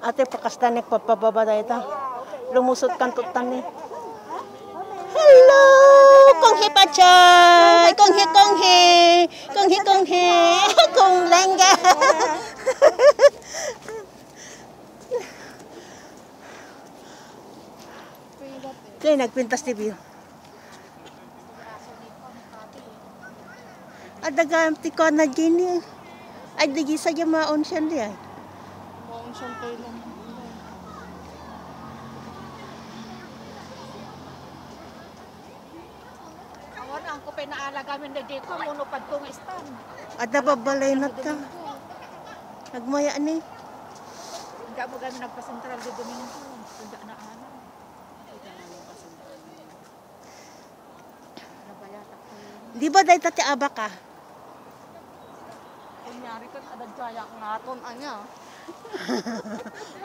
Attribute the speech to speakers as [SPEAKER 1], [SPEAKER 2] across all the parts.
[SPEAKER 1] Ate, pakastan nagpapababa na ito. Lumusot kan tutan ni. Hello! Kong hi pa chay! Kong hi, kong hi! Kong hi, kong hi! Kong lengga! Kaya nagpintas ni Bill. Adaga tiko na gini. Ay digi sa maon siya diyan.
[SPEAKER 2] Siyang lang. Awan ang ko pinaala gamin na dito, muno pad kong istan.
[SPEAKER 1] Ada babalay na ta. Nagmaya ni.
[SPEAKER 2] Hindi mo gamin nagpa-sentral di Domingo. Hindi na ano. Ko.
[SPEAKER 1] Di ba day tati aba ka?
[SPEAKER 2] Kunyari ka, adag kaya ang aton, anya.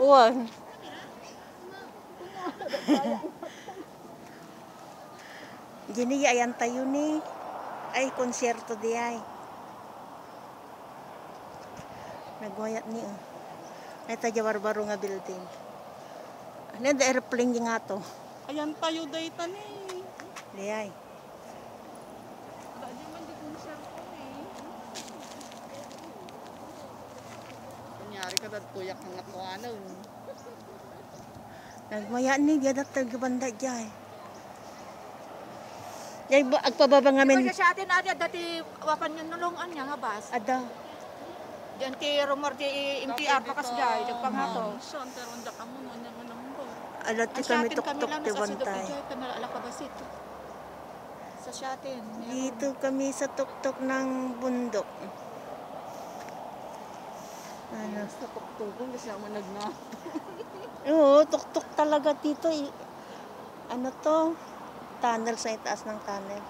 [SPEAKER 1] Uwan. Gini ayan tayo ni. Ay, konsyerto di ay. Nagwayat ni. Oh. Ay, tayo barbaro nga building. Ano yung airplane nga to?
[SPEAKER 2] Ayan tayo data ni.
[SPEAKER 1] Di ay.
[SPEAKER 2] Dahil man di kong share ko eh. Kunyari ka dad tuyak ang ato ano.
[SPEAKER 1] Nagmaya ni, di adat banda dyan. Yay, ba, agpababa nga min.
[SPEAKER 2] sa atin adi dati wapan yung nulungan niya nga bas.
[SPEAKER 1] Ada.
[SPEAKER 2] Diyan ti rumor di MTR pakas jay nagpangato.
[SPEAKER 3] Saan pero hindi ka mo nga nga number.
[SPEAKER 1] Alat
[SPEAKER 2] Ang
[SPEAKER 1] kami
[SPEAKER 2] sa atin kami
[SPEAKER 1] tuktok
[SPEAKER 2] lang
[SPEAKER 1] ti bantay.
[SPEAKER 2] Kami ala ka basit. Sa siyatin.
[SPEAKER 1] Dito kami sa tuktok ng bundok. Ano?
[SPEAKER 2] Sa tuktugon kasi ako nagna.
[SPEAKER 1] Oo, tuktok talaga dito. eh. Ano to? Tunnel sa itaas ng tunnel.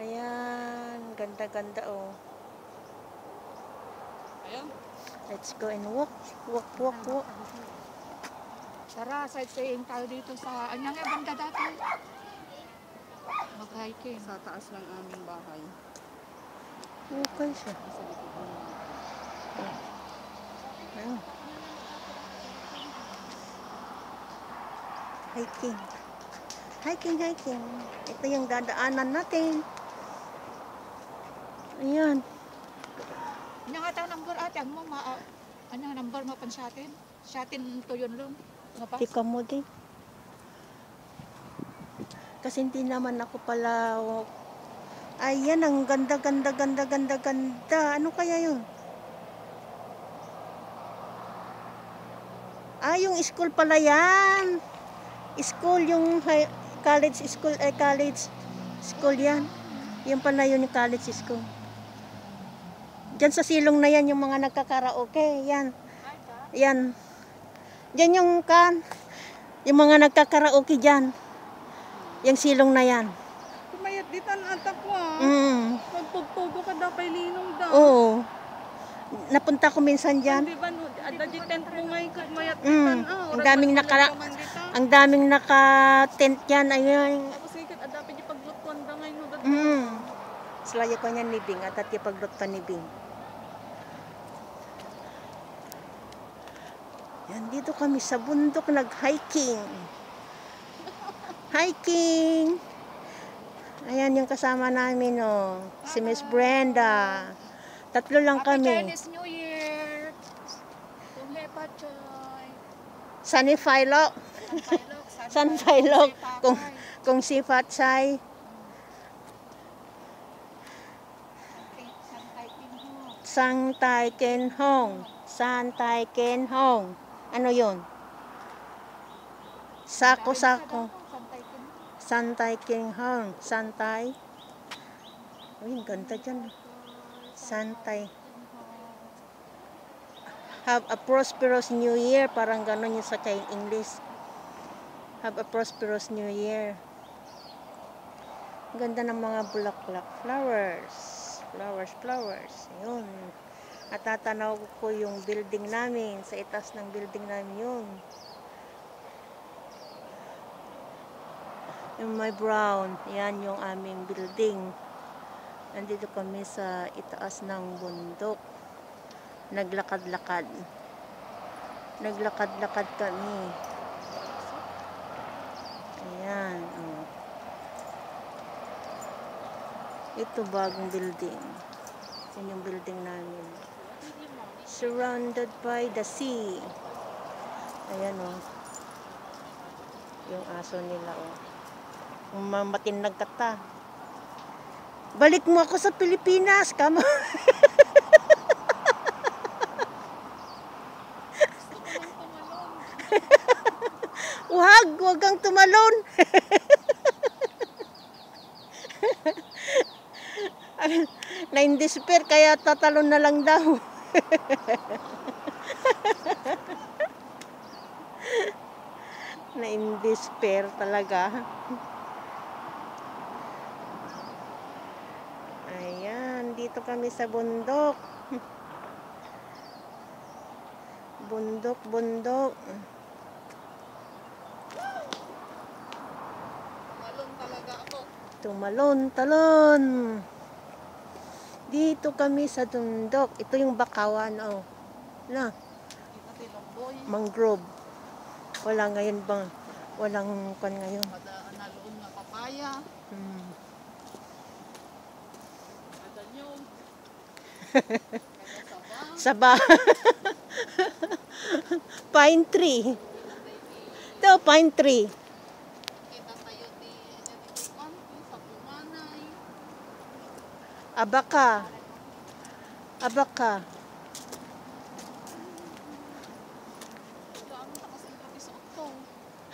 [SPEAKER 1] Ayan, ganda-ganda oh.
[SPEAKER 3] Ayan.
[SPEAKER 1] Let's go and walk. Walk, walk, walk.
[SPEAKER 2] Tara, sightseeing tayo dito sa anyang nga banda dati. Mag-hiking.
[SPEAKER 3] Sa taas ng aming bahay.
[SPEAKER 1] Okay siya.
[SPEAKER 3] Sa likod ng
[SPEAKER 1] Ayan. Hiking. Hiking, hiking. Ito yung dadaanan natin. Ayan.
[SPEAKER 2] Anya nga tayo number ate, ang mo ma ano number mo pan sa atin? Sa atin to yun lang.
[SPEAKER 1] Tika mo din. Kasi hindi naman ako pala... Ayan, ang ganda, ganda, ganda, ganda, ganda. Ano kaya yun? Ah, yung school pala yan. School, yung high, college school, eh, college school yan. Yan pala yun yung college school. Diyan sa silong na yan, yung mga nagkakaraoke. Yan. Yan. Diyan yung kan, yung mga nagkakaraoke dyan. Yung silong na yan.
[SPEAKER 3] Kumayat di tan atak ko ah.
[SPEAKER 1] Mm.
[SPEAKER 3] Magtugtugo ka daw kay Linong daw.
[SPEAKER 1] Oo. Napunta ko minsan dyan.
[SPEAKER 3] Di ba no, ada di tent mo ngay kat mayat di
[SPEAKER 1] Mm.
[SPEAKER 3] ah.
[SPEAKER 1] Ang daming nakara- Ang daming naka-tent yan. Ayun.
[SPEAKER 3] Tapos ikat ada pa di paglutuan da ngay no dad.
[SPEAKER 1] Mm. Slaya ko niya ni Bing at at ipaglot pa ni Bing. Yan, dito kami sa bundok nag-hiking. Hiking! Ayan yung kasama namin, oh. Si Miss Brenda. Tatlo lang
[SPEAKER 2] Happy
[SPEAKER 1] kami.
[SPEAKER 2] Chinese New Year! Kung hepa choy.
[SPEAKER 1] Sunny Philo.
[SPEAKER 2] San
[SPEAKER 1] Philo. Kung, kung si
[SPEAKER 2] Taikin ho.
[SPEAKER 1] Sang Tai Ken Hong. San Tai Ken Hong. Ano yun? Sako-sako.
[SPEAKER 2] San Taikin ho.
[SPEAKER 1] San Tai Ken Hong. San Tai. Uy, ang ganda dyan. San Tai. Have a prosperous new year. Parang gano'n yung sa kay English. Have a prosperous new year. Ang ganda ng mga bulaklak. Flowers. Flowers, flowers. Yun. At tatanaw ko yung building namin. Sa itas ng building namin yun. Yung may brown. Yan yung aming building. Nandito kami sa itaas ng bundok. Naglakad-lakad. Naglakad-lakad kami. Ayan. Oh. Ito bagong building. Yan yung building namin. Surrounded by the sea. Ayan oh. Yung aso nila oh. Mamatin nagkata. Balik mo ako sa Pilipinas, kamo. Wag, wag kang tumalon. Na-indespair, kaya tatalon na lang daw. Na-indespair talaga. Ayan, dito kami sa bundok. Bundok, bundok.
[SPEAKER 3] Malong talaga ako.
[SPEAKER 1] Tumalon, talon. Dito kami sa bundok. Ito yung bakawan, oh. Na, mangrove. Wala ngayon bang, walang pan ngayon.
[SPEAKER 3] Madaan na papaya.
[SPEAKER 1] Hmm.
[SPEAKER 3] Ada nyog. Kaya
[SPEAKER 1] Saba. pine tree. Ito, pine tree. Abaka. Abaka.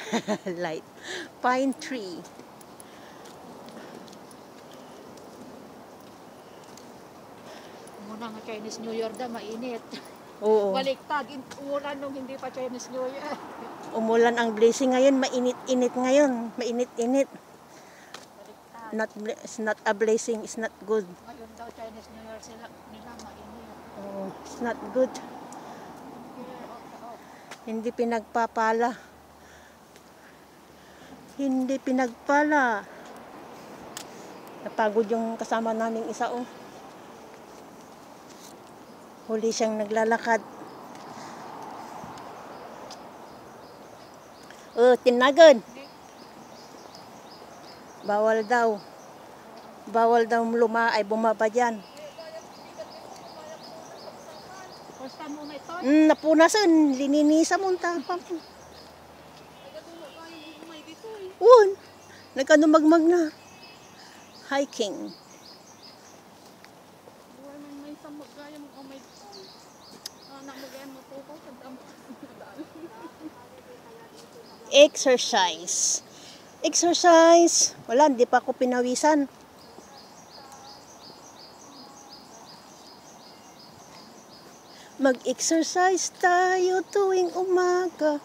[SPEAKER 1] Light. Pine tree.
[SPEAKER 2] Muna nga Chinese New Year da, mainit.
[SPEAKER 1] Oo.
[SPEAKER 2] Baliktad, umulan nung hindi pa Chinese New Year.
[SPEAKER 1] Umulan ang blessing ngayon. Mainit-init ngayon. Mainit-init. Not, it's not a blessing. It's not good.
[SPEAKER 2] Ngayon daw Chinese New Year sila, nila mainit.
[SPEAKER 1] Oo. It's not good. Hindi pinagpapala. Hindi pinagpala. Napagod yung kasama naming isa oh. Huli siyang naglalakad. Oh, tinagan. Bawal daw. Bawal daw luma ay bumaba dyan. Mm, napunasan. Lininisa mo ang tapang.
[SPEAKER 3] Eh.
[SPEAKER 1] Un, nagkanumagmag na. Hiking.
[SPEAKER 3] Buhay man may sa magaya mo kamay dito. Ah, na magaya mo to ko sa damo.
[SPEAKER 1] Exercise. Exercise. Wala, hindi pa ako pinawisan. Mag-exercise tayo tuwing umaga.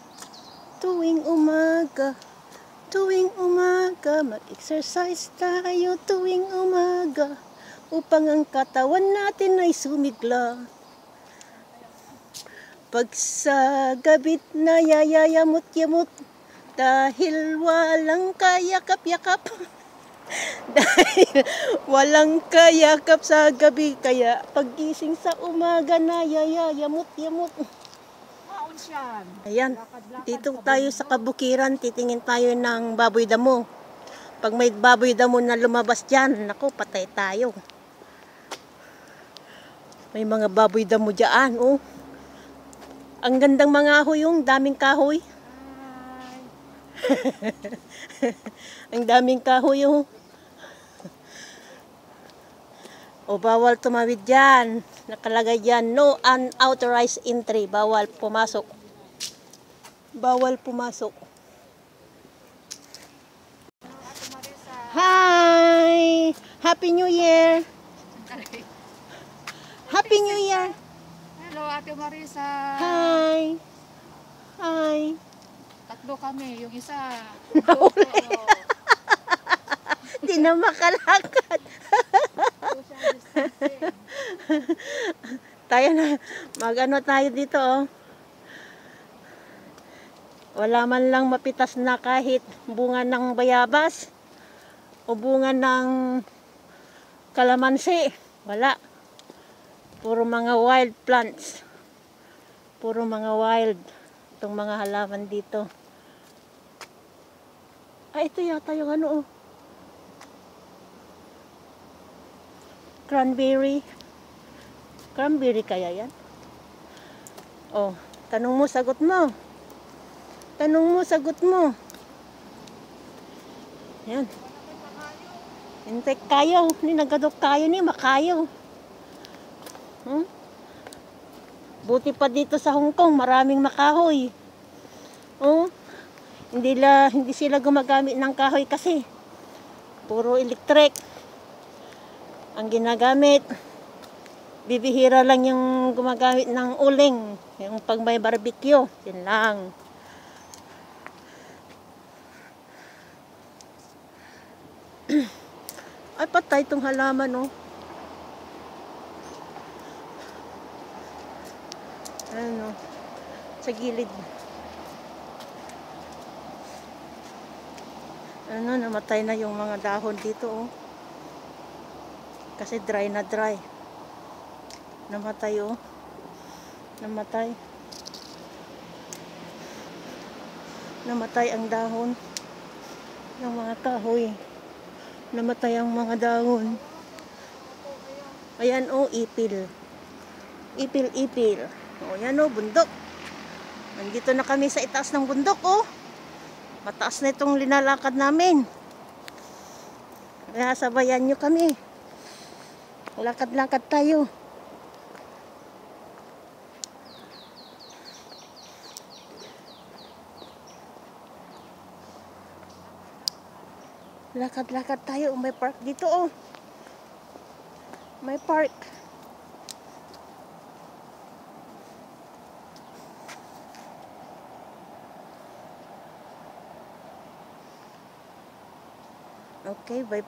[SPEAKER 1] Tuwing umaga. Tuwing umaga. Mag-exercise tayo tuwing umaga. Upang ang katawan natin ay sumigla. Pag sa gabit na yayayamot-yamot dahil walang kayakap-yakap. dahil walang kayakap sa gabi kaya paggising sa umaga na yayayamot-yamot. Ayan, dito tayo sa kabukiran, titingin tayo ng baboy damo. Pag may baboy damo na lumabas dyan, naku, patay tayo. May mga baboy damo dyan, oh. Ang gandang mga ahoy yung daming kahoy. Ang daming kahoy oh. O bawal tumawid dyan. Nakalagay dyan, no unauthorized entry. Bawal pumasok. Bawal pumasok. Hi! Happy New Year! Happy New Year!
[SPEAKER 2] Hello, Ate Marisa.
[SPEAKER 1] Hi! Hi!
[SPEAKER 2] Tatlo kami. Yung isa.
[SPEAKER 1] Nahuli.
[SPEAKER 2] Oo.
[SPEAKER 1] Di na makalakad. Tayo na, mag-ano tayo dito oh. Wala man lang mapitas na kahit bunga ng bayabas o bunga ng Kalamansi, wala. Puro mga wild plants. Puro mga wild. Itong mga halaman dito. Ah, ito yata yung ano oh. Cranberry. Cranberry kaya yan? Oh, tanong mo, sagot mo. Tanong mo, sagot mo. Yan. Hintay kayo. Ni nagadok kayo ni makayo. Hmm? Buti pa dito sa Hong Kong, maraming makahoy. Oh, hindi, la, hindi sila gumagamit ng kahoy kasi puro electric ang ginagamit. Bibihira lang yung gumagamit ng uling, yung pag may barbecue, yun lang. Ay, patay itong halaman, oh. Ano, sa gilid. Ano, namatay na yung mga dahon dito, oh. Kasi dry na dry. Namatay, oh. Namatay. Namatay ang dahon ng mga kahoy. Namatay ang mga dahon. Ayan, oh, ipil. Ipil, ipil. O, yan, oh, bundok. Nandito na kami sa itaas ng bundok, oh. Mataas na itong linalakad namin. Kaya sabayan nyo kami. Lakad-lakad tayo. Lakad-lakad tayo. May park dito, oh. May park. Okay, bye-bye.